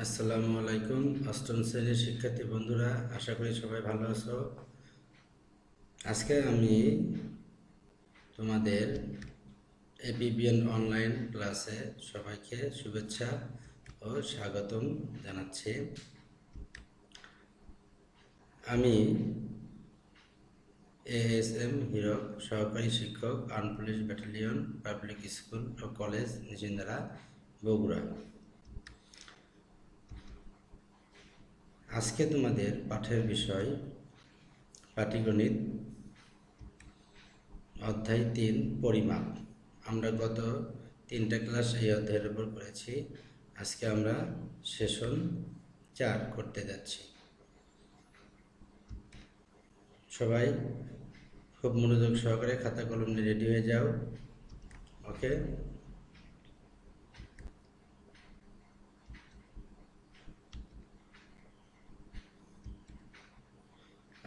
আসসালামু আলাইকুম, অষ্টম শ্রেণির শিক্ষার্থী বন্ধুরা, আশা করি সবাই ভালো আছো। আজকে আমি তোমাদের এবিবিএন অনলাইন ক্লাসে সবাইকে শুভেচ্ছা ও স্বাগতম জানাচ্ছি। আমি এএসএম হিরক সহকারী শিক্ষক arm police battalion, public school ও কলেজ নিচিন্দারা বগুড়া। আজকে তোমাদের পাঠের বিষয় পাটিগণিত, অধ্যায় তিন, পরিমাপ। আমরা গত তিনটা ক্লাস এই অধ্যায়ের উপর করেছি। আজকে আমরা সেশন চার করতে যাচ্ছি। সবাই খুব মনোযোগ সহকারে খাতা কলম নিয়ে রেডি হয়ে যাও। ওকে?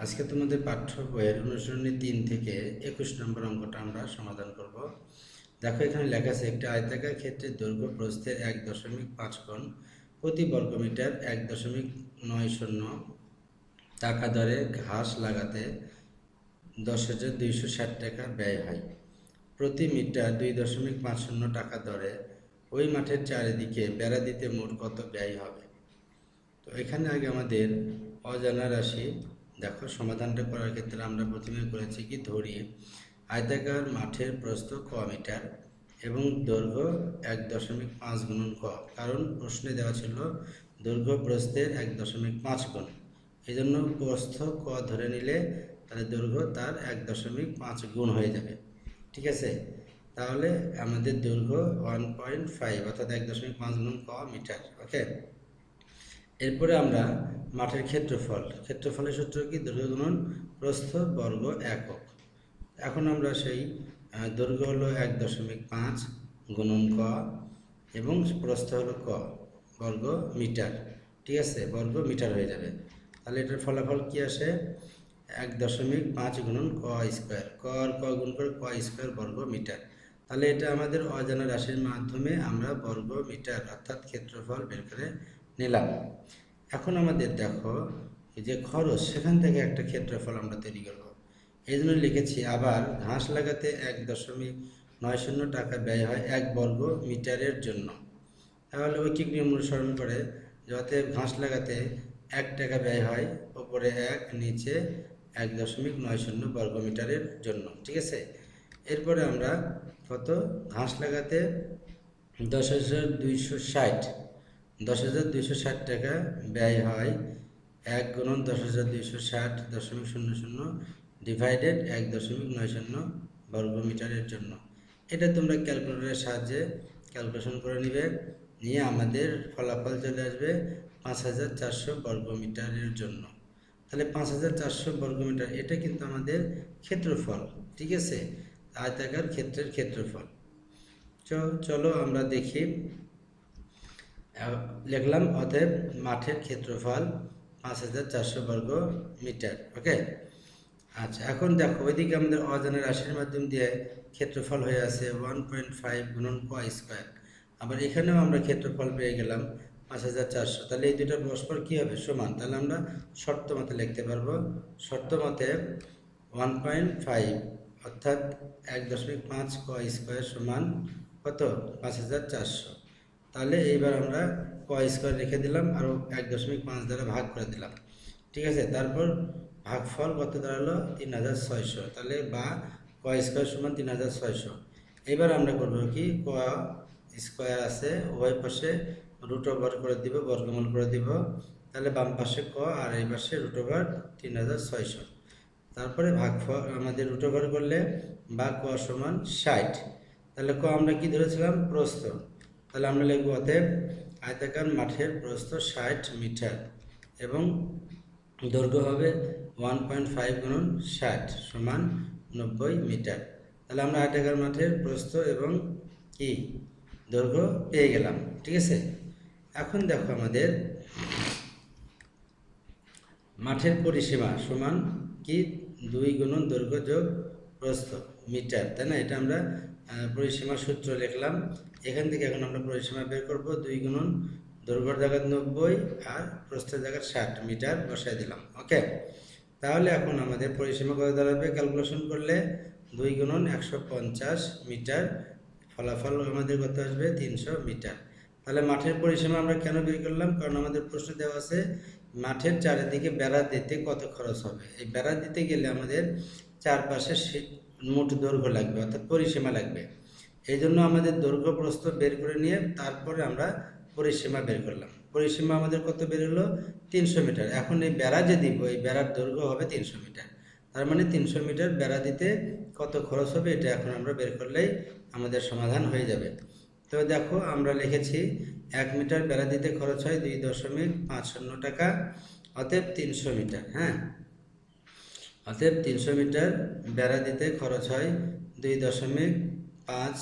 আজকে তোমাদের পাঠ্য বইয়ের অনুসরণী তিন থেকে একুশ নম্বর অঙ্কটা আমরা সমাধান করব। দেখো, এখানে লেখা আছে, একটি আয়তাকার ক্ষেত্রে দৈর্ঘ্য প্রস্থের এক দশমিক পাঁচ কোণ প্রতি বর্গমিটার এক দশমিক নয় শূন্য। টাকা দরে ঘাস লাগাতে দশ হাজার দুইশো ষাট টাকা ব্যয় হয়। প্রতি মিটার দুই দশমিক পাঁচ শূন্য টাকা দরে ওই মাঠের চারিদিকে বেড়া দিতে মোট কত ব্যয় হবে? তো এখানে আগে আমাদের অজানা রাশি দেখো, সমাধানটা করার ক্ষেত্রে আমরা প্রথমে করেছি কি ধরি আয়তাকার মাঠের প্রস্থ ক মিটার এবং দৈর্ঘ্য এক দশমিক পাঁচ গুণন ক। কারণ প্রশ্নে দেওয়া ছিল দৈর্ঘ্য প্রস্থের এক দশমিক পাঁচ গুণ। এই জন্য প্রস্থ ক ধরে নিলে তাহলে দৈর্ঘ্য তার এক দশমিক পাঁচ গুণ হয়ে যাবে। ঠিক আছে? তাহলে আমাদের দৈর্ঘ্য ওয়ান পয়েন্ট ফাইভ অর্থাৎ এক দশমিক পাঁচ গুণ ক মিটার, ওকে? এরপরে আমরা মাঠের ক্ষেত্রফল। ক্ষেত্রফলের সূত্র কি? দৈর্ঘ্য গুণন প্রস্থ বর্গ একক। এখন আমরা সেই দৈর্ঘ্য হলো এক দশমিক পাঁচ গুণন ক এবং প্রস্থ হলো ক বর্গ মিটার। ঠিক আছে? বর্গ মিটার হয়ে যাবে। তাহলে এটার ফলাফল কি আসে? এক দশমিক পাঁচ গুণন ক স্কোয়ার। ক আর ক গুণ করে ক স্কোয়ার বর্গ মিটার। তাহলে এটা আমাদের অজানা রাশির মাধ্যমে আমরা বর্গ মিটার অর্থাৎ ক্ষেত্রফল বের করে নিলাম। এখন আমাদের দেখো যে খরচ, সেখান থেকে একটা ক্ষেত্রফল আমরা তৈরি করব। এই জন্য লিখেছি, আবার ঘাস লাগাতে এক দশমিক নয় শূন্য টাকা ব্যয় হয় এক বর্গ মিটারের জন্য। তাহলে ওই ঐকিক নিয়ম অনুসরণ করে যাতে ঘাস লাগাতে এক টাকা ব্যয় হয়, ওপরে এক, নিচে এক দশমিক নয় শূন্য বর্গ মিটারের জন্য। ঠিক আছে? এরপরে আমরা কত? ঘাস লাগাতে দশ হাজার দুইশো ষাট। দশ হাজার দুইশো ষাট টাকা ব্যয় হয়। এক গুণন দশ হাজার দুইশো ষাট দশমিক শূন্য শূন্য ডিভাইডেড এক দশমিক নয় শূন্য বর্গ মিটারের জন্য। এটা তোমরা ক্যালকুলেটরের সাহায্যে ক্যালকুলেশন করে নিবে। নিয়ে আমাদের ফলাফল চলে আসবে পাঁচ হাজার চারশো বর্গ মিটারের জন্য। তাহলে পাঁচ হাজার চারশো বর্গ মিটার এটা কিন্তু আমাদের ক্ষেত্রফল, ঠিক আছে? আয়তাকার ক্ষেত্রের ক্ষেত্রফল। চলো আমরা দেখি। লিখলাম, অতএব মাঠের ক্ষেত্রফল পাঁচ হাজার চারশো বর্গ মিটার, ওকে? আচ্ছা এখন দেখো, ওইদিকে আমাদের অজানা রাশির মাধ্যম দিয়ে ক্ষেত্রফল হয়ে আছে ওয়ান পয়েন্ট ফাইভ গুণন ক স্কোয়ার। আবার এখানেও আমরা ক্ষেত্রফল পেয়ে গেলাম পাঁচ হাজার চারশো। তাহলে এই দুটো পরস্পর কী হবে? সমান। তাহলে আমরা শর্ত মতে লিখতে পারব। শর্ত মতে ওয়ান পয়েন্ট ফাইভ অর্থাৎ এক দশমিক পাঁচ ক স্কোয়ার সমান কত? পাঁচ হাজার চারশো। তাহলে এইবার আমরা ক স্কোয়ার রেখে দিলাম আরও এক দশমিক পাঁচ দ্বারা ভাগ করে দিলাম। ঠিক আছে? তারপর ভাগফল কত দাঁড়াল? তিন হাজার ছয়শো। তাহলে বা ক স্কোয়ার সমান তিন হাজার ছয়শো। এবার আমরা করব কি? ক স্কোয়ার আছে, উভয় পাশে রুট ওভার করে দিব, বর্গমূল করে দিব। তাহলে বাম পাশে ক আর এই পাশে রুট ওভার তিন হাজার ছয়শো। তারপরে ভাগফল আমাদের রুট ওভার করলে বা ক সমান ষাট। তাহলে ক আমরা কি ধরেছিলাম? প্রস্থ। তাহলে আমরা লিখব অতএব আয়তাকার মাঠের প্রস্থ ষাট মিটার এবং দৈর্ঘ্য হবে ওয়ান পয়েন্ট ফাইভ গুণন ষাট সমান নব্বই মিটার। তাহলে আমরা আয়তাকার মাঠের প্রস্থ এবং কি দৈর্ঘ্য পেয়ে গেলাম, ঠিক আছে? এখন দেখো আমাদের মাঠের পরিসীমা সমান কি দুই গুণন দৈর্ঘ্য যোগ প্রস্থ মিটার, তাই না? এটা আমরা পরিসীমা সূত্র লিখলাম। এখান থেকে এখন আমরা পরিসীমা বের করব। দুই গুণন দৈর্ঘ্যর জায়গায় নব্বই আর প্রস্থের জায়গায় ষাট মিটার বসাই দিলাম। ওকে? তাহলে এখন আমাদের পরিসীমা কত দাঁড়াবে? ক্যালকুলেশন করলে দুই গুণন একশো পঞ্চাশ মিটার ফলাফল আমাদের কত আসবে? তিনশো মিটার। তাহলে মাঠের পরিসীমা আমরা কেন বের করলাম? কারণ আমাদের প্রশ্ন দেওয়া আছে, মাঠের চারিদিকে বেড়া দিতে কত খরচ হবে? এই বেড়া দিতে গেলে আমাদের চারপাশে মোট দৈর্ঘ্য লাগবে, অর্থাৎ পরিসীমা লাগবে। এই জন্য আমাদের দৈর্ঘ্য প্রস্থ বের করে নিয়ে তারপরে আমরা পরিসীমা বের করলাম। পরিসীমা আমাদের কত বের হলো? তিনশো মিটার। এখন এই বেড়া যে দিব, এই বেড়ার দৈর্ঘ্য হবে তিনশো মিটার। তার মানে তিনশো মিটার বেড়া দিতে কত খরচ হবে, এটা এখন আমরা বের করলেই আমাদের সমাধান হয়ে যাবে। তো দেখো, আমরা লিখেছি এক মিটার বেড়া দিতে খরচ হয় দুই দশমিক পাঁচ শূন্য টাকা, অতএব তিনশো মিটার হ্যাঁ? অতএব তিনশো মিটার বেড়া দিতে খরচ হয় দুই দশমিক পাঁচ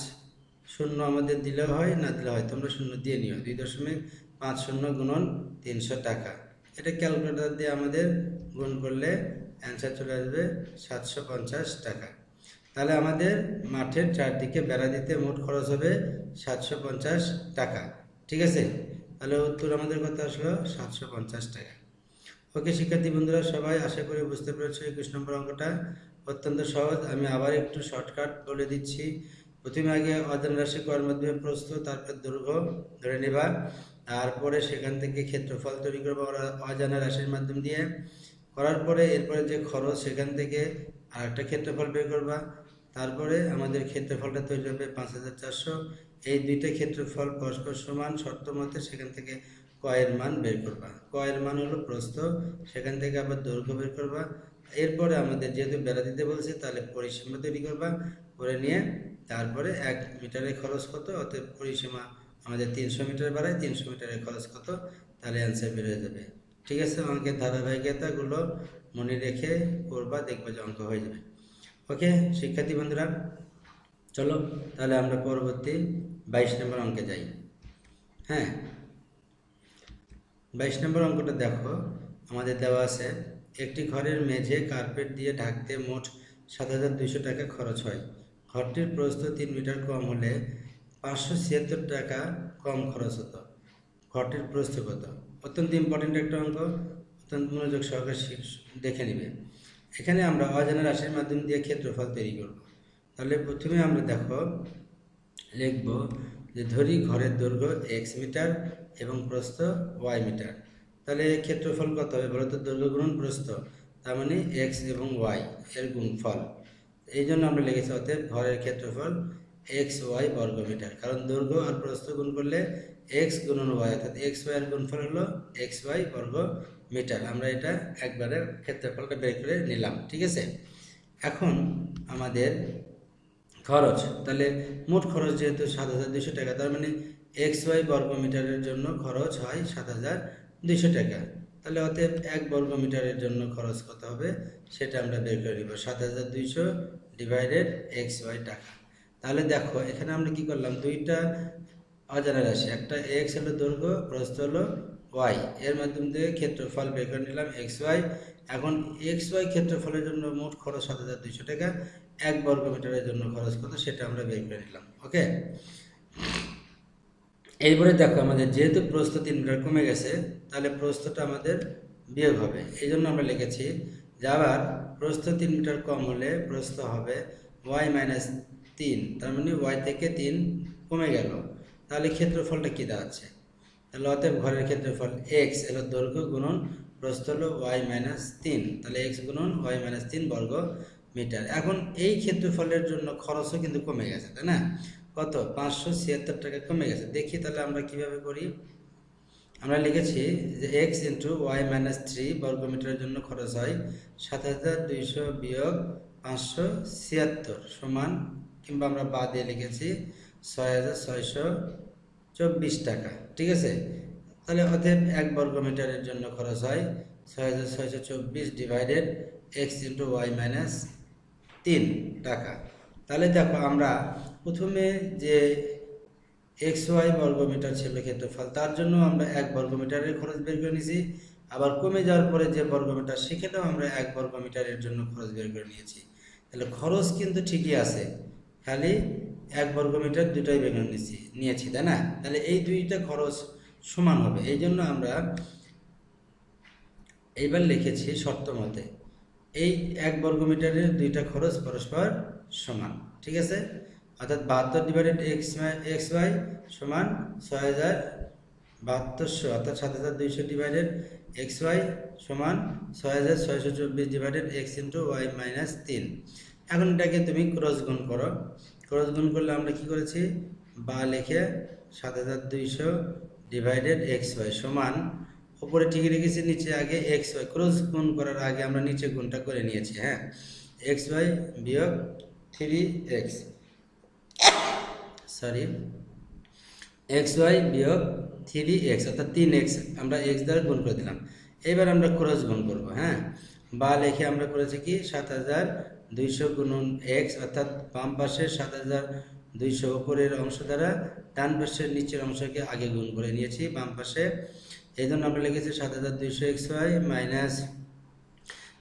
শূন্য আমাদের দিলেও হয়, না দিলে হয়? তোমরা শূন্য দিয়ে নিও। দুই দশমিক পাঁচ শূন্য গুণন তিনশো টাকা। এটা ক্যালকুলেটর দিয়ে আমাদের গুণ করলে অ্যান্সার চলে আসবে সাতশো পঞ্চাশ টাকা। তাহলে আমাদের মাঠের চারদিকে বেড়া দিতে মোট খরচ হবে সাতশো পঞ্চাশ টাকা। ঠিক আছে? তাহলে উত্তর আমাদের কত আসলো? সাতশো পঞ্চাশ টাকা। ওকে শিক্ষার্থী বন্ধুরা, সবাই আশা করি বুঝতে পেরেছ একুশ নম্বর অঙ্কটা। অত্যন্ত সহজ, আমি আবার একটু শর্টকাট বলে দিচ্ছি। প্রথমে আগে অজানা রাশি করার মাধ্যমে প্রস্তুত, তারপর দৈর্ঘ্য ধরে নেবা। তারপরে সেখান থেকে ক্ষেত্রফল তৈরি করব অজানা রাশির মাধ্যম দিয়ে। করার পরে এরপরে যে খরচ, সেখান থেকে আরেকটা ক্ষেত্রফল বের করবা। তারপরে আমাদের ক্ষেত্রফলটা তৈরি হবে পাঁচ হাজার চারশো। এই দুইটা ক্ষেত্রফল পরস্পর সমান, শর্ত মতে সেখান থেকে কয়ের মান বের করবা। কয়ের মান হলো প্রস্থ, সেখান থেকে আবার দৈর্ঘ্য বের করবা। এরপরে আমাদের যেহেতু বেড়া দিতে বলছে, তাহলে পরিসীমা তৈরি করবা। করে নিয়ে তারপরে এক মিটারের খরচ কত? অতএব পরিসীমা আমাদের তিনশো মিটার বাড়ায় তিনশো মিটারের খরচ কত? তাহলে অ্যান্সার বের হয়ে যাবে। ঠিক আছে অঙ্কের ধারাবাহিকতাগুলো মনে রেখে করবা, দেখবে যে অঙ্ক হয়ে যাবে। ওকে, শিক্ষার্থী বন্ধুরা, চলো তাহলে আমরা পরবর্তী বাইশ নম্বর অঙ্কে যাই। হ্যাঁ বাইশ নম্বর অঙ্কটা দেখো। আমাদের দেওয়া আছে, একটি ঘরের মেঝে কার্পেট দিয়ে ঢাকতে মোট সাত হাজার দুইশো টাকা খরচ হয়। ঘরটির প্রস্থ তিন মিটার কম হলে পাঁচশো ছিয়াত্তর টাকা কম খরচ হতো। ঘরটির প্রস্থ কত? অত্যন্ত ইম্পর্টেন্ট একটা অঙ্ক। অত্যন্ত মনোযোগ সহকারে দেখে নিবে। এখানে আমরা অজানা রাশির মাধ্যম দিয়ে ক্ষেত্রফল তৈরি করব। তাহলে প্রথমে আমরা দেখো, লিখব যে ধরি ঘরের দৈর্ঘ্য এক্স মিটার এবং প্রস্থ ওয়াই মিটার। তাহলে ক্ষেত্রফল কত হবে? বলো তো, দৈর্ঘ্য গুণন প্রস্থ, তার মানে এক্স এবং ওয়াই, এর গুণফল। এই জন্য আমরা লিখেছি অতএব ঘরের ক্ষেত্রফল এক্স ওয়াই বর্গ মিটার। কারণ দৈর্ঘ্য আর প্রস্থ গুণ করলে এক্স গুণন ওয়াই, অর্থাৎ এক্স ওয়াই এর গুণফল হলো এক্স ওয়াই বর্গ মিটার। আমরা এটা একবারে ক্ষেত্রফলটা বের করে নিলাম, ঠিক আছে? এখন আমাদের খরচ। তাহলে মোট খরচ যেহেতু সাত হাজার দুশো টাকা, তার মানে এক্স ওয়াই বর্গ মিটারের জন্য খরচ হয় সাত হাজার দুইশো টাকা। তাহলে অতএব এক বর্গ মিটারের জন্য খরচ কত হবে? সেটা আমরা বের করে নিব। সাত হাজার দুইশো ডিভাইডেড এক্স ওয়াই টাকা। তাহলে দেখো, এখানে আমরা কি করলাম? দুইটা অজানা রাশি, একটা এক্স হলো দৈর্ঘ্য, প্রস্থ হলো ওয়াই এর মাধ্যম দিয়ে ক্ষেত্রফল বের করে নিলাম এক্স ওয়াই এখন এক্স ওয়াই ক্ষেত্রফলের জন্য মোট খরচ সাত হাজার দুইশো টাকা। এক বর্গ মিটারের জন্য খরচ কত? সেটা আমরা বের করে নিলাম। ওকে এইবারে দেখো আমাদের যেহেতু প্রস্থ তিন মিটার কমে গেছে, তাহলে প্রস্থটা আমাদের বিয়োগ হবে। এই জন্য আমরা লিখেছি যে আবার প্রস্থ তিন মিটার কম হলে প্রস্থ হবে ওয়াই মাইনাস তিন, তার মানে ওয়াই থেকে তিন কমে গেল। তাহলে ক্ষেত্রফলটা কী দাঁড়াচ্ছে? তাহলে অতএব ঘরের ক্ষেত্রফল এক্স এলো দৈর্ঘ্য গুণন প্রস্থ হলো ওয়াই মাইনাস তিন, তাহলে এক্স গুণন ওয়াই মাইনাস তিন বর্গ মিটার। এখন এই ক্ষেত্রফলের জন্য খরচও কিন্তু কমে গেছে, তাই না? কত? পাঁচশো ছিয়াত্তর টাকা কমে গেছে। দেখি তাহলে আমরা কীভাবে করি। আমরা লিখেছি যে x into y minus three বর্গমিটারের জন্য খরচ হয় সাত হাজার দুইশো বিয়োগ পাঁচশো ছিয়াত্তর সমান, কিংবা আমরা বা দিয়ে লিখেছি ছয় হাজার ছয়শো চব্বিশ টাকা। ঠিক আছে? তাহলে অতএব এক বর্গমিটারের জন্য খরচ হয় ছয় হাজার ছয়শো চব্বিশ divided x into y minus তিন টাকা। তাহলে দেখো আমরা প্রথমে যে এক্স ওয়াই বর্গমিটার ছিল ক্ষেত্রফল তার জন্য আমরা এক বর্গমিটারের খরচ বের করে নিয়েছি। আবার কমে যাওয়ার পরে যে বর্গমিটার, সেখানেও আমরা এক বর্গমিটারের জন্য খরচ বের করে নিয়েছি। তাহলে খরচ কিন্তু ঠিকই আছে, খালি এক বর্গমিটার দুটাই বের করে নিয়েছি নিয়েছি, তাই না? তাহলে এই দুইটা খরচ সমান হবে। এই জন্য আমরা এইবার লিখেছি শর্ত মতে, এই এক বর্গমিটারের দুইটা খরচ পরস্পর সমান, ঠিক আছে? অর্থাৎ বাহাত্তর ডিভাইডেড এক্স এক্স ওয়াই সমান ছয় হাজার বাহাত্তরশো, অর্থাৎ সাত হাজার দুইশো ডিভাইডেড এক্স ওয়াই সমান ছয় হাজার ছয়শো চব্বিশ divided x into y minus তিন। এখন এটাকে তুমি ক্রস গুণ করো। ক্রস গুণ করলে আমরা কি করেছি? বা লিখে সাত হাজার দুইশো ডিভাইডেড এক্স ওয়াই সমান উপরে ঠিক রেখেছি, নিচে আগে এক্স ওয়াই ক্রস গুণ করার আগে আমরা নিচে গুণটা করে নিয়েছি হ্যাঁ? এক্স ওয়াই বিয়োগ three x sorry x y বিয়োগ থ্রি এক্স অর্থাৎ তিন এক্স আমরা এক্স দ্বারা গুণ করে দিলাম। এবার আমরা ক্রস গুণ করব হ্যাঁ? বা লিখে আমরা করেছি কি? সাত হাজার দুইশো গুণন এক্স অর্থাৎ বাম পাশের সাত হাজার দুইশো উপরের অংশ দ্বারা ডান পাশের নিচের অংশকে আগে গুণ করে নিয়েছি, বাম পাশে। এই জন্য আমরা লিখেছি সাত হাজার দুইশো এক্স ওয়াই মাইনাস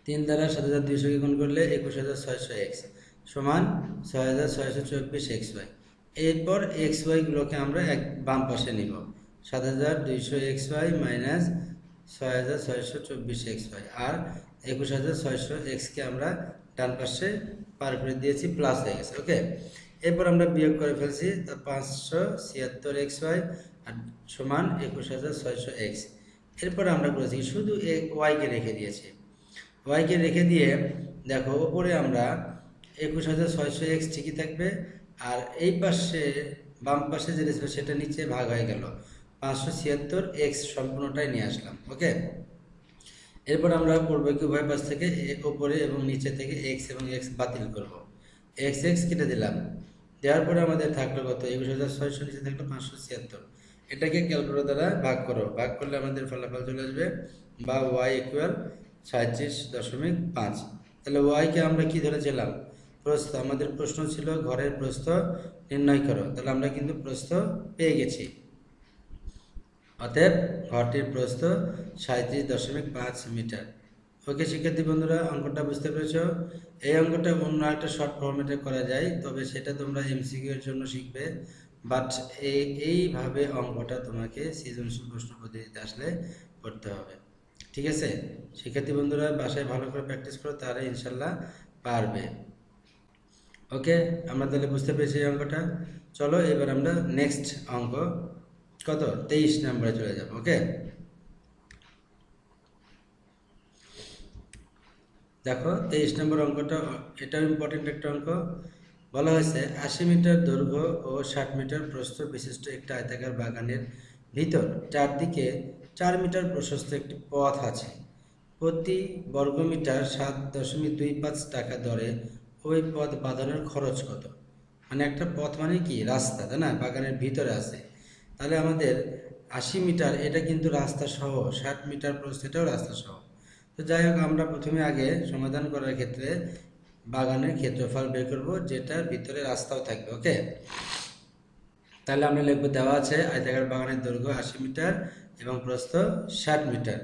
তিন দ্বারা সাত হাজার দুইশোকে গুণ করলে একুশ হাজার ছয়শো এক্স সমান ছয় হাজার ছয়শো চব্বিশ এক্স ওয়াই। এরপর এক্স ওয়াইগুলোকে আমরা এক বাম পাশে নিব। সাত হাজার দুইশো এক্স ওয়াই মাইনাস ছয় হাজার ছয়শো চব্বিশ এক্স ওয়াই। আর একুশ হাজার ছয়শো এক্সকে আমরা ডান পাশে পার করে দিয়েছি, প্লাস হয়ে গেছে, ওকে? এরপর আমরা বিয়োগ করে ফেলছি, তা পাঁচশো ছিয়াত্তর এক্স ওয়াই আর সমান একুশ হাজার ছয়শো এক্স। এরপর আমরা করেছি শুধু এ ওয়াইকে রেখে দিয়েছি। ওয়াইকে রেখে দিয়ে, দেখো, ওপরে আমরা একুশ হাজার ছয়শো এক্স ঠিকই থাকবে। আর এই পাশে, বাম পাশে যেটা ছিল সেটা নিচে ভাগ হয়ে গেল। পাঁচশো ছিয়াত্তর এক্স সম্পূর্ণটাই নিয়ে আসলাম, ওকে? এরপর আমরা করব কি উভয় পাশ থেকে ওপরে এবং নিচে থেকে এক্স এবং এক্স বাতিল করব। এক্স এক্স কেটে দিলাম। দেওয়ার পরে আমাদের থাকল কত? একুশ হাজার ছয়শো নিচে থাকল পাঁচশো ছিয়াত্তর। এটাকে ক্যালকুলেটর দ্বারা ভাগ করো। ভাগ করলে আমাদের ফলাফল চলে আসবে বা ওয়াই ইকুয়াল সাঁত্রিশ দশমিক পাঁচ। তাহলে ওয়াইকে আমরা কি ধরেছিলাম? প্রস্থ, আমাদের প্রশ্ন ছিল ঘরের প্রস্থ নির্ণয় করো। তাহলে আমরা কিন্তু প্রস্থ পেয়ে গেছি। অতএব ঘরটির প্রস্থ সাঁত্রিশ দশমিক পাঁচ মিটার। ওকে শিক্ষার্থী বন্ধুরা, অঙ্কটা বুঝতে পেরেছ? এই অঙ্কটা অন্য একটা শর্ট ফর্মেটে করা যায়, তবে সেটা তোমরা এমসিকিউ এর জন্য শিখবে। বাট এই এইভাবে অঙ্কটা তোমাকে সৃজনশীল প্রশ্ন পদ্ধতিতে আসলে করতে হবে। ঠিক আছে? শিক্ষার্থী বন্ধুরা, বাসায় ভালো করে প্র্যাকটিস করো, তাহলে ইনশাল্লাহ পারবে। ওকে আমরা তাহলে বুঝতে পেরেছি এই অঙ্কটা। চলো এবার আমরা নেক্সট অঙ্ক। কত? তেইশ নম্বরে চলে যাব ওকে দেখো, তেইশ নম্বর অঙ্কটা, এটাও ইম্পর্টেন্ট একটা অঙ্ক। বলা হয়েছে, আশি মিটার দৈর্ঘ্য ও ষাট মিটার প্রস্থ বিশিষ্ট একটা আয়তাকার বাগানের ভিতর, চারদিকে চার মিটার প্রশস্ত একটি পথ আছে। প্রতি বর্গমিটার সাত দশমিক দুই পাঁচ টাকা দরে ওই পথ বাঁধানোর খরচ কত? মানে একটা পথ মানে কি? রাস্তা, তাই না? বাগানের ভিতরে আছে। তাহলে আমাদের আশি মিটার, এটা কিন্তু রাস্তা সহ, ষাট মিটার প্রস্থ, এটাও রাস্তা সহ। তো যাই হোক, আমরা প্রথমে আগে সমাধান করার ক্ষেত্রে বাগানের ক্ষেত্রফল বের করব, যেটার ভিতরে রাস্তাও থাকবে, ওকে? তাহলে আমরা লিখব, দেওয়া আছে আয়তাকার বাগানের দৈর্ঘ্য আশি মিটার এবং প্রস্থ ষাট মিটার।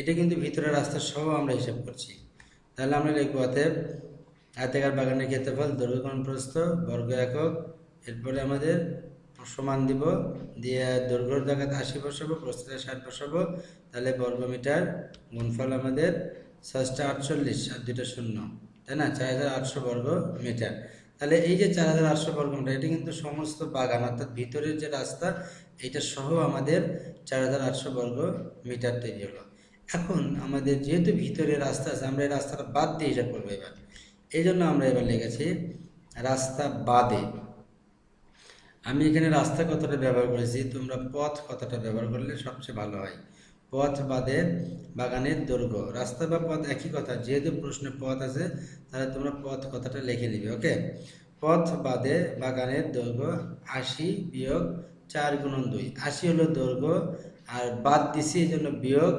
এটা কিন্তু ভিতরে রাস্তা সহ আমরা হিসাব করছি। তাহলে আমরা লিখব অতএব আয়তাকার বাগানের ক্ষেত্রফল দৈর্ঘ্য কোণ প্রস্থ, বর্গ একক। এরপরে আমাদের সমান দিব, দিয়ে দৈর্ঘ্যর জায়গাতে আশি বসাবো প্রস্থটা ষাট বসাবো। তাহলে বর্গ মিটার গুণফল আমাদের ষষ্টা আটচল্লিশ, আর দুইটা শূন্য। তাই না? চার হাজার আটশো বর্গ মিটার। তাহলে এই যে চার হাজার আটশো বর্গ মিটার, এটা কিন্তু সমস্ত বাগান, অর্থাৎ ভিতরের যে রাস্তা এটা সহ আমাদের চার হাজার আটশো বর্গ মিটার তৈরি হলো। এখন আমাদের যেহেতু ভিতরে রাস্তা আছে, আমরা এই রাস্তাটা বাদ দিয়ে হিসাব করব এবার। এই জন্য আমরা এবার লিখেছি রাস্তা বাদে। আমি এখানে রাস্তা কথাটা ব্যবহার করেছি, তোমরা পথ কথাটা ব্যবহার করলে সবচেয়ে ভালো হয়। পথ বাদে বাগানের দৈর্ঘ্য রাস্তা বা পথ একই কথা, যেহেতু প্রশ্নে পথ আছে, তাহলে তোমরা পথ কথাটা লিখে নিবে, ওকে? পথ বাদে বাগানের দৈর্ঘ্য আশি বিয়োগ চার গুণন দুই। আশি হলো দৈর্ঘ্য আর বাদ দিছি এই জন্য বিয়োগ,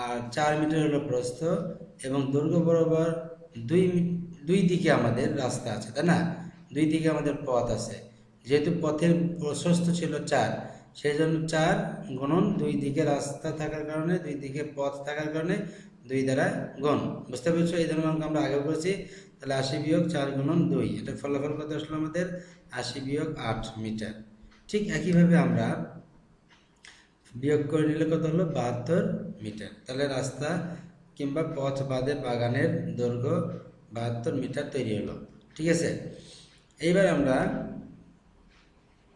আর চার মিটার হলো প্রস্থ, এবং দৈর্ঘ্য বরাবর দুই দুই দিকে আমাদের রাস্তা আছে, তাই না? দুই দিকে আমাদের পথ আছে। যেহেতু পথের প্রশস্ত ছিল চার সেই জন্য চার গণন দুই দিকে রাস্তা থাকার কারণে, দুই দিকে পথ থাকার কারণে দুই দ্বারা গুণ। বুঝতে পেরেছ? এই ধরনের অঙ্ক আমরা আগে করেছি। তাহলে আশি বিয়োগ চার গুণন দুই, এটা ফলাফল কত আসলো আমাদের? আশি বিয়োগ আট মিটার। ঠিক একইভাবে আমরা বিয়োগ করে নিলে কত হলো? বাহাত্তর মিটার। তাহলে রাস্তা কিংবা পথ বাদে বাগানের দৈর্ঘ্য বাহাত্তর মিটার তৈরি হলো, ঠিক আছে? এইবার আমরা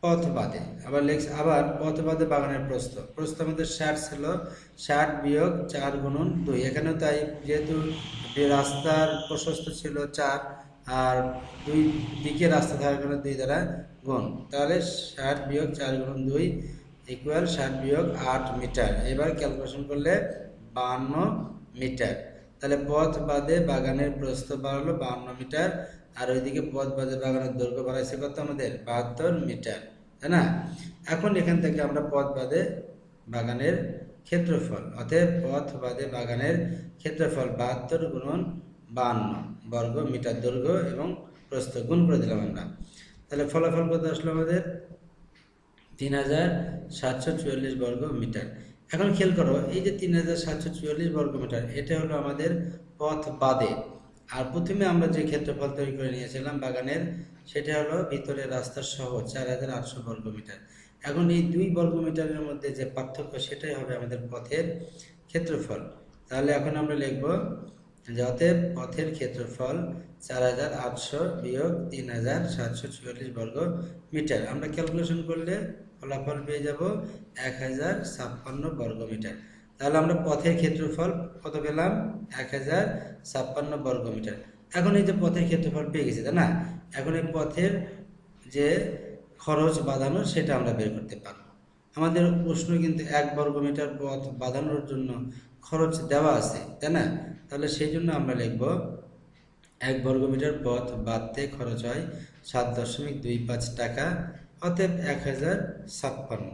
পথ বাদে আবার লেখছি আবার পথ বাদে বাগানের প্রস্থ। প্রস্থ আমাদের ষাট ছিল, ষাট বিয়োগ চার গুণন দুই। এখানে তাই যেহেতু রাস্তার প্রশস্ত ছিল চার, আর দুই দিকে রাস্তা থাকার কারণে দুই দ্বারা গুণ। তাহলে ষাট বিয়োগ চার গুণন দুই ইকুয়াল ষাট বিয়োগ আট মিটার। এবার ক্যালকুলেশন করলে বাহান্ন মিটার। তাহলে পথ বাদে বাগানের প্রস্থ বাড়লো বাহান্ন মিটার, আর ওইদিকে পথ বাদে বাগানের দৈর্ঘ্য বাড়াইছে কত আমাদের? বাহাত্তর মিটার, তাই না? এখন এখান থেকে আমরা পথ বাদে বাগানের ক্ষেত্রফল, অতএব পথ বাদে বাগানের ক্ষেত্রফল বাহাত্তর গুণন বাহান্ন বর্গ মিটার দৈর্ঘ্য এবং প্রস্থ গুণ করে দিলাম আমরা। তাহলে ফলাফল কত আসলো আমাদের? তিন হাজার সাতশো চুয়াল্লিশ বর্গ মিটার। এখন খেয়াল করো, এই যে তিন হাজার সাতশো চুয়াল্লিশ বর্গ মিটার এটা হলো আমাদের পথ বাদে। আর প্রথমে আমরা যে ক্ষেত্রফল তৈরি করে নিয়েছিলাম বাগানের, সেটা হলো ভিতরে রাস্তার সহ চার হাজার আটশো বর্গ মিটার এখন এই দুই বর্গ মিটারের মধ্যে যে পার্থক্য, সেটাই হবে আমাদের পথের ক্ষেত্রফল। তাহলে এখন আমরা লিখব যে অতএব পথের ক্ষেত্রফল চার হাজার আটশো বিয়োগ তিন হাজার সাতশো চুয়াল্লিশ বর্গ মিটার। আমরা ক্যালকুলেশন করলে ফলাফল পেয়ে যাব এক হাজার ছাপ্পান্ন বর্গ মিটার। তাহলে আমরা পথের ক্ষেত্রফল কত পেলাম? এক হাজার ছাপ্পান্ন বর্গ মিটার। এখন এই যে পথের ক্ষেত্রফল পেয়ে গেছি, তাই না? এখন এই পথের যে খরচ বাঁধানো, সেটা আমরা বের করতে পারব। আমাদের প্রশ্ন কিন্তু এক বর্গ মিটার পথ বাঁধানোর জন্য খরচ দেওয়া আছে, তাই না? তাহলে সেই জন্য আমরা লিখব এক বর্গমিটার পথ বাঁধতে খরচ হয় সাত দশমিক দুই পাঁচ টাকা, অতএব এক হাজার ছাপ্পান্ন।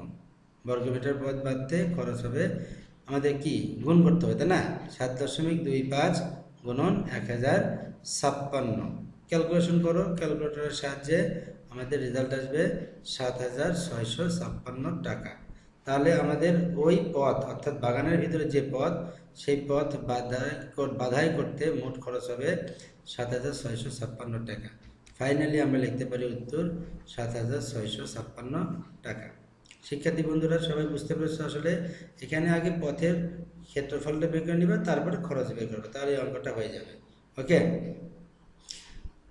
বর্গমিটার পথ বাঁধতে খরচ হবে আমাদের কি? গুণ করতে হবে, তাই না? সাত দশমিক দুই পাঁচ গুণন এক হাজার ছাপ্পান্ন। ক্যালকুলেশন করো, ক্যালকুলেটরের সাহায্যে আমাদের রেজাল্ট আসবে সাত হাজার ছয়শো ছাপ্পান্ন টাকা। তাহলে আমাদের ওই পথ, অর্থাৎ বাগানের ভিতরে যে পথ, সেই পথ বাধাই বাধাই করতে মোট খরচ হবে সাত হাজার ছয়শো ছাপ্পান্ন টাকা। ফাইনালি আমরা লিখতে পারি উত্তর, সাত হাজার ছয়শো ছাপ্পান্ন টাকা। শিক্ষার্থী বন্ধুরা, সবাই বুঝতে পেরেছ আসলে? এখানে আগে পথের ক্ষেত্রফলটা বের করে নিবে, তারপরে খরচ বের করবে, তাহলে এই অঙ্কটা হয়ে যাবে। ওকে?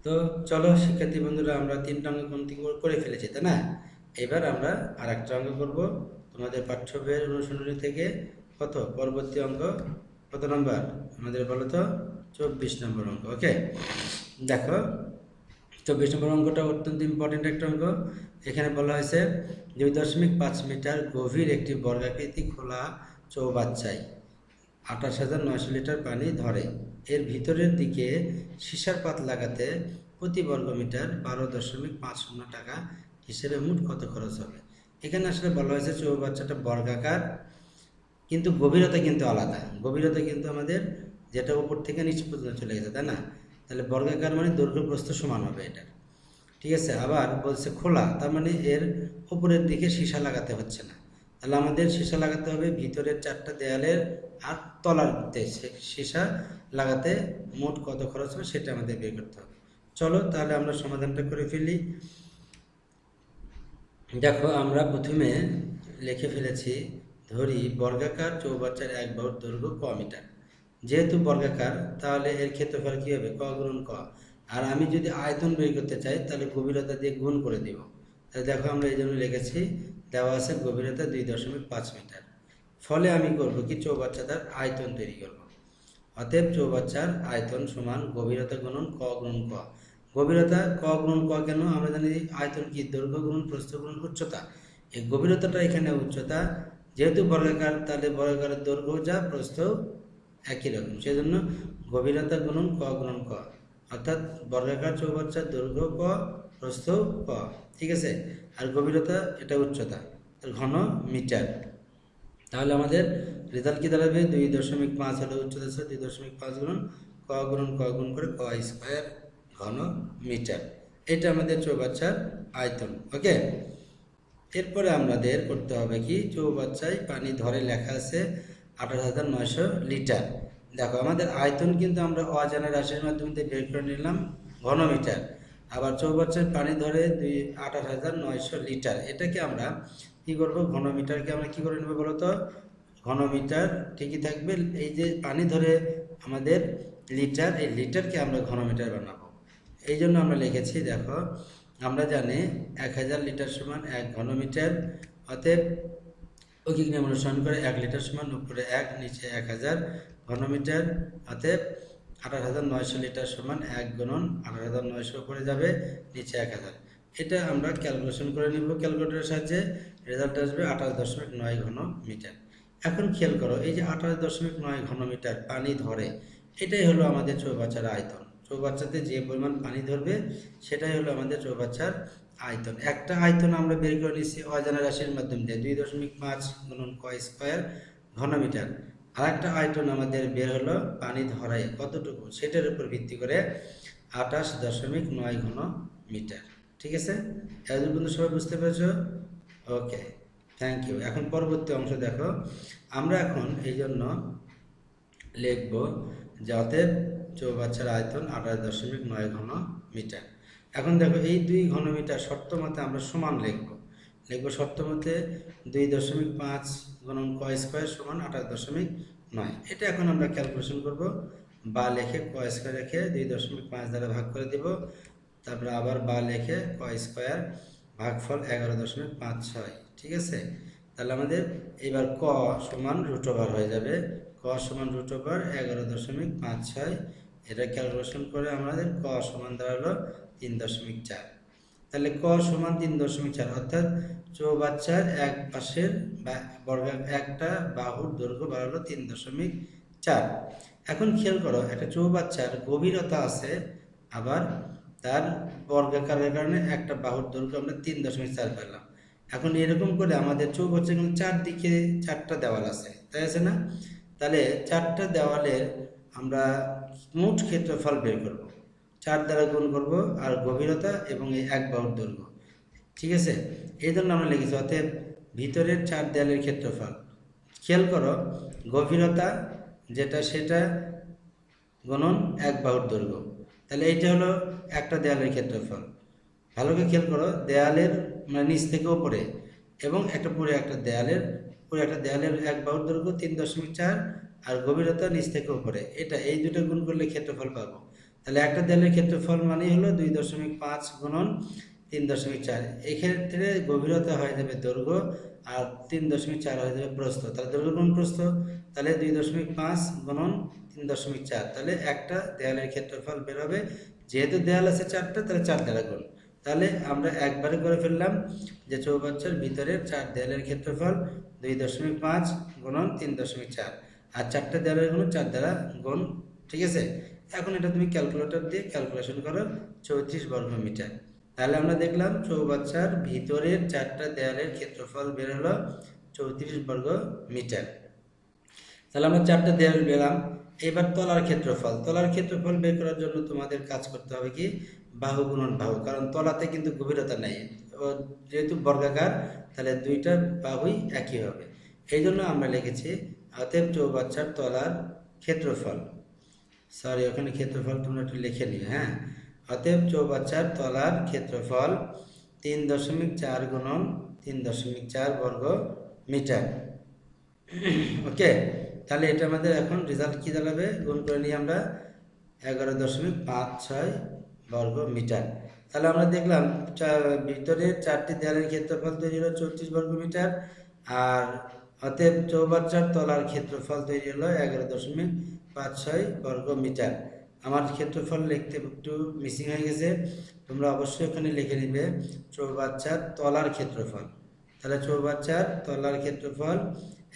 তো চলো শিক্ষার্থী বন্ধুরা, আমরা তিনটা কোনটি করে ফেলেছি, তাই না? এবার আমরা আর একটা অঙ্ক করব। তোমাদের পাঠ্য বইয়ের অনুশীলনী থেকে কত? পরবর্তী অঙ্ক কত নম্বর? আমাদের বলো তো, চব্বিশ নম্বর অঙ্ক ওকে দেখো, চব্বিশ নম্বর অঙ্কটা অত্যন্ত ইম্পর্টেন্ট একটা অঙ্ক। এখানে বলা হয়েছে দুই দশমিক পাঁচ মিটার গভীর একটি বর্গাকৃতি খোলা চৌবাচ্চায় আঠাশ হাজার নয়শো লিটার পানি ধরে। এর ভিতরের দিকে সীসার পাত লাগাতে প্রতি বর্গ মিটার বারো দশমিক পাঁচ শূন্য টাকা হিসেবে মোট কত খরচ হবে? এখানে আসলে বলা হয়েছে চৌবাচ্চাটা বর্গাকার, কিন্তু গভীরতা কিন্তু আলাদা। গভীরতা কিন্তু আমাদের যেটা উপর থেকে নিচ পর্যন্ত চলে গেছে, তাই না? তাহলে বর্গাকার মানে দৈর্ঘ্য প্রস্থ সমান হবে এটা ঠিক আছে? আবার বলছে খোলা, তার মানে এর উপরের দিকে সীসা লাগাতে হচ্ছে না। তাহলে আমাদের সীসা লাগাতে হবে ভিতরের চারটা দেয়ালের আর তলার সীসা লাগাতে মোট কত খরচ হবে সেটা আমাদের বের করতে হবে। চলো তাহলে আমরা সমাধানটা করে ফেলি। দেখো, আমরা প্রথমে লিখে ফেলেছি, ধরি বর্গাকার চৌবাচ্চার এক বাহুর দৈর্ঘ্য ক মিটার। যেহেতু বর্গাকার, তাহলে এর ক্ষেত্রফল কী হবে? ক গুণ ক। আর আমি যদি আয়তন বের করতে চাই, তাহলে গভীরতা দিয়ে গুণ করে দিব। তাহলে দেখো, আমরা এই জন্য লিখেছি, দেওয়া আছে গভীরতা দুই দশমিক পাঁচ মিটার। ফলে আমি করব কি? চৌবাচ্চাটার আয়তন তৈরি করব। অতএব চৌবাচ্চার আয়তন সমান গভীরতা গুণন ক গুণন ক। গভীরতা ক গুণন ক কেন? আমরা জানি আয়তন কি? দৈর্ঘ্য গুণন প্রস্থ গুণন উচ্চতা। এই গভীরতাটা এখানে উচ্চতা। যেহেতু বর্গাকার, তাহলে বর্গাকারের দৈর্ঘ্য যা, প্রস্থ একই রকম। সেজন্য গভীরতা গুণন ক গুণন ক। অর্থাৎ বর্গাকার চৌবাচ্চার দৈর্ঘ্য ক, প্রস্থ ক। ঠিক আছে? আর গভীরতা, এটা উচ্চতা। ঘন মিটার। তাহলে আমাদের রেজাল্ট কি দাঁড়াবে? দুই দশমিক পাঁচ হলে উচ্চতা দুই দশমিক পাঁচ গুণ ক গুণ ক গুণ করে ক স্কোয়ার। ঘন মিটার এটা আমাদের চৌবাচ্চার আয়তন, ওকে? এরপরে আমাদের করতে হবে কি? চৌবাচ্চায় পানি ধরে লেখা আছে আঠাশ হাজার নয়শো লিটার। দেখো, আমাদের আয়তন কিন্তু আমরা অজানা রাশির মাধ্যমে বের করে নিলাম ঘনমিটার। আবার চৌবাচ্চার পানি ধরে দুই আঠাশ হাজার নয়শো লিটার। এটাকে আমরা কি করব? ঘনমিটারকে আমরা কি করে নেব বলো তো ঘনমিটার ঠিকই থাকবে। এই যে পানি ধরে আমাদের লিটার, এই লিটারকে আমরা ঘনমিটার বানাবো। এই জন্য আমরা লিখেছি, দেখো, আমরা জানি এক হাজার লিটার সমান এক ঘনমিটার, অতএব ঐকিক নিয়ম অনুসরণ করে এক লিটার সমান উপরে এক, নিচে এক হাজার ঘনমিটার, অতএব আঠারো হাজার নয়শো লিটার সমান এক গুণন আঠারো হাজার নয়শো উপরে যাবে নিচে এক হাজার। এটা আমরা ক্যালকুলেশন করে নিব ক্যালকুলেটরের সাহায্যে, রেজাল্ট আসবে আঠাশ দশমিক নয় ঘন মিটার এখন খেয়াল করো, এই যে আঠাশ দশমিক নয় ঘন মিটার পানি ধরে, এটাই হলো আমাদের চৌবাচ্চার আয়তন। চৌবাচ্চাতে যে পরিমাণ পানি ধরবে, সেটাই হলো আমাদের চৌবাচ্চার আয়তন। একটা আয়তন আমরা বের করে নিচ্ছি অজানা রাশির মাধ্যমে দিয়ে, দুই দশমিক পাঁচ গুণন ক স্কোয়ার ঘনমিটার। আর একটা আয়তন আমাদের বের হলো পানি ধরায় কতটুকু, সেটার উপর ভিত্তি করে আঠাশ দশমিক নয় ঘন মিটার ঠিক আছে? এত বন্ধু সবাই বুঝতে পেরেছ? ওকে থ্যাংক ইউ এখন পরবর্তী অংশ দেখো। আমরা এখন এই জন্য লিখব যে অতএব চৌবাচ্চার আয়তন আঠাশ দশমিক নয় ঘন মিটার এখন দেখো, এই দুই ঘনমিটার শর্ত মতে আমরা সমান লিখব। লিখব শর্ত মতে দুই দশমিক পাঁচ গুণন ক স্কোয়ার সমান আঠাশ দশমিক নয়। এটা এখন আমরা ক্যালকুলেশন করব বা লেখে ক স্কোয়ার রেখে দুই দশমিক পাঁচ দ্বারা ভাগ করে দেব। তারপরে আবার বা লেখে ক স্কোয়ার ভাগফল এগারো দশমিক পাঁচ ছয়, ঠিক আছে? তাহলে আমাদের এবার ক সমান রুট ওভার হয়ে যাবে। ক সমান রুট ওভার এগারো দশমিক পাঁচ ছয় এটা ক্যালকুলেশন করে আমাদের ক সমান দাঁড়াল তিন দশমিক চার। তাহলে ক সমান তিন দশমিক চার, অর্থাৎ চৌবাচ্চার এক পাশের বা বর্গ একটা বাহুর দৈর্ঘ্য বাড়ালো তিন দশমিক চার। এখন খেয়াল করো, একটা চৌবাচ্চার গভীরতা আছে, আবার তার বর্গাকারের কারণে একটা বাহুর দৈর্ঘ্য আমরা তিন দশমিক চার পেলাম এখন এরকম করে আমাদের চৌবাচ্চা কিন্তু চারদিকে চারটা দেওয়াল আছে, তাই আছে না? তাহলে চারটা দেওয়ালের আমরা মোট ক্ষেত্রফল বের করব। চার দ্বারা গুণ করব আর গভীরতা এবং এই এক বাহুর দৈর্ঘ্য। ঠিক আছে? এই জন্য আমরা লিখেছি, অতএব ভিতরের চার দেয়ালের ক্ষেত্রফল। খেয়াল করো, গভীরতা যেটা সেটা গণন এক বাহুর দৈর্ঘ্য। তাহলে এইটা হলো একটা দেয়ালের ক্ষেত্রফল। ভালো করে খেয়াল করো, দেয়ালের মানে নিচ থেকে উপরে এবং একটা পুরো একটা দেয়ালের, পুরো একটা দেয়ালের এক বাহুর দৈর্ঘ্য তিন দশমিক চার আর গভীরতা নিচ থেকে উপরে। এটা এই দুটো গুণ করলে ক্ষেত্রফল পাবো। তাহলে একটা দেয়ালের ক্ষেত্রফল মানেই হলো দুই দশমিক পাঁচ গুণন তিন দশমিক চার। এক্ষেত্রে গভীরতা হয়ে যাবে দৈর্ঘ্য আর তিন দশমিক চার হয়ে যাবে প্রস্থ। তাহলে দৈর্ঘ্য গুণ প্রস্থ, তাহলে দুই দশমিক পাঁচ গুণন তিন দশমিক চার। তাহলে একটা দেয়ালের ক্ষেত্রফল বেরোবে যেহেতু দেয়াল আছে চারটা, তাহলে চার দ্বারা গুণ। তাহলে আমরা একবারে করে ফেললাম যে চৌবাচ্চার ভিতরের চার দেয়ালের ক্ষেত্রফল দুই দশমিক পাঁচ গুণন তিন দশমিক চার। আর চারটা দেয়ালের গুণ চার দ্বারা গুণ, ঠিক আছে? এখন এটা তুমি ক্যালকুলেটর দিয়ে ক্যালকুলেশন করো চৌত্রিশ বর্গ মিটার তাহলে আমরা দেখলাম চৌবাচ্চার ভিতরের চারটা দেয়ালের ক্ষেত্রফল বের হলো চৌত্রিশ বর্গ মিটার তাহলে আমরা চারটা দেয়াল পেলাম। এবার তলার ক্ষেত্রফল। তলার ক্ষেত্রফল বের করার জন্য তোমাদের কাজ করতে হবে কি? বাহু গুণন বাহু। কারণ তলাতে কিন্তু গভীরতা নেই। যেহেতু বর্গাকার, তাহলে দুইটা বাহুই একই হবে। এই জন্য আমরা লিখেছি অতএব চৌবাচ্চার তলার ক্ষেত্রফল। সরি ওখানে ক্ষেত্রফল তোমরা একটু লিখে নিও হ্যাঁ? অতএব চৌবাচ্চার তলার ক্ষেত্রফল তিন দশমিক চার গুণন তিন দশমিক চার বর্গ মিটার। ওকে? তাহলে এটা আমাদের এখন রেজাল্ট কী দাঁড়াবে? গুণ করে নিই আমরা এগারো দশমিক পাঁচ ছয় বর্গ মিটার। তাহলে আমরা দেখলাম ভিতরের চারটি দেয়ালের ক্ষেত্রফল তৈরি হলো চৌত্রিশ বর্গ মিটার আর অতএব চৌবাচ্চার তলার ক্ষেত্রফল তৈরি হলো এগারো দশমিক পাঁচ ছয় বর্গ মিটার। আমার ক্ষেত্রফল লিখতে একটু মিসিং হয়ে গেছে। তোমরা অবশ্যই ওখানে লিখে নিবে চৌবাচ্চার তলার ক্ষেত্রফল। তাহলে চৌবাচ্চার তলার ক্ষেত্রফল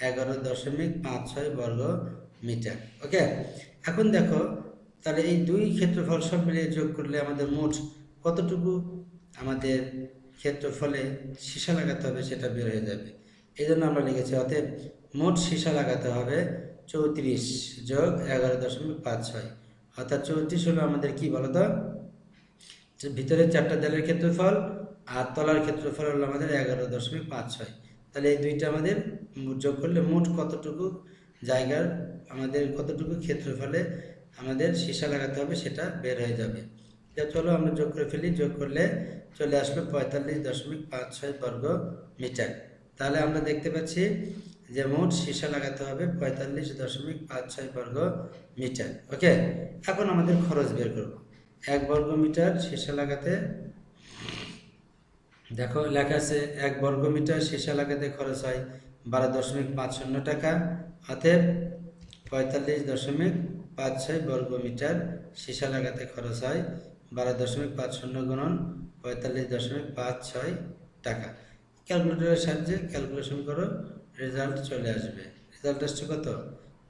এগারো দশমিক পাঁচ ছয় বর্গ মিটার। ওকে? এখন দেখো, তাহলে এই দুই ক্ষেত্রফল সব মিলিয়ে যোগ করলে আমাদের মোট কতটুকু? আমাদের ক্ষেত্রফলে সীসা লাগাতে হবে, সেটা বের হয়ে যাবে। এই জন্য আমরা লিখেছি, অতএব মোট সীসা লাগাতে হবে চৌত্রিশ যোগ এগারো দশমিক পাঁচ ছয়। অর্থাৎ চৌত্রিশ হলো আমাদের কি বলতো? ভিতরে চারটা দেয়ালের ক্ষেত্রফল আর তলার ক্ষেত্রফল হলো আমাদের এগারো দশমিক পাঁচ ছয়। তাহলে এই দুইটা আমাদের যোগ করলে মোট কতটুকু জায়গার আমাদের কতটুকু ক্ষেত্রফলে আমাদের সীসা লাগাতে হবে সেটা বের হয়ে যাবে। যা চলো আমরা যোগ করে ফেলি, যোগ করলে চলে আসলো পঁয়তাল্লিশ দশমিক পাঁচ ছয় বর্গ মিটার তাহলে আমরা দেখতে পাচ্ছি যে মোট সীসা লাগাতে হবে পঁয়তাল্লিশ দশমিক পাঁচ ছয় বর্গ মিটার। ওকে? এখন আমাদের খরচ বের করব। এক বর্গ মিটার সীসা লাগাতে, দেখো লেখা আছে এক বর্গ মিটার সীসা লাগাতে খরচ হয় বারো দশমিক পাঁচ শূন্য টাকা, অতএব পঁয়তাল্লিশ দশমিক পাঁচ ছয় বর্গ মিটার সীসা লাগাতে খরচ হয় বারো দশমিক পাঁচ শূন্য গুণন পঁয়তাল্লিশ দশমিক পাঁচ ছয় টাকা। ক্যালকুলেটরের সাহায্যে ক্যালকুলেশন করো, রেজাল্ট চলে আসবে। রেজাল্ট আসছে কত?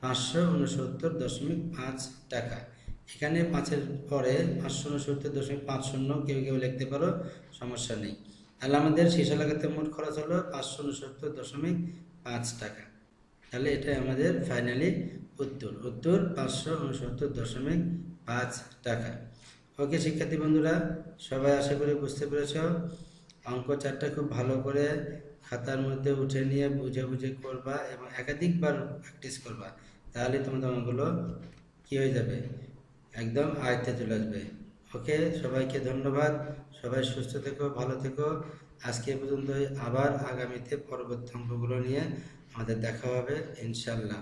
পাঁচশো উনসত্তর দশমিক পাঁচ টাকা। এখানে পাঁচের পরে পাঁচশো উনসত্তর দশমিক পাঁচ শূন্য কেউ কেউ লিখতে পারো, সমস্যা নেই। তাহলে আমাদের সীসা লাগাতে মোট খরচ হলো পাঁচশো উনসত্তর দশমিক পাঁচ টাকা। তাহলে এটাই আমাদের ফাইনালি উত্তর। উত্তর পাঁচশো উনসত্তর দশমিক পাঁচ টাকা। ওকে, শিক্ষার্থী বন্ধুরা, সবাই আশা করি বুঝতে পেরেছ। অঙ্ক চারটা খুব ভালো করে খাতার মধ্যে উঠে নিয়ে বুঝে বুঝে করবা এবং একাধিকবার প্র্যাকটিস করবা, তাহলে তোমাদের অঙ্কগুলো কী হয়ে যাবে? একদম আয়ত্তে চলে আসবে। ওকে সবাইকে ধন্যবাদ। সবাই সুস্থ থেকো, ভালো থেকো। আজকে পর্যন্ত আবার আগামীতে পরবর্তী অঙ্কগুলো নিয়ে আমাদের দেখা হবে, ইনশাল্লাহ।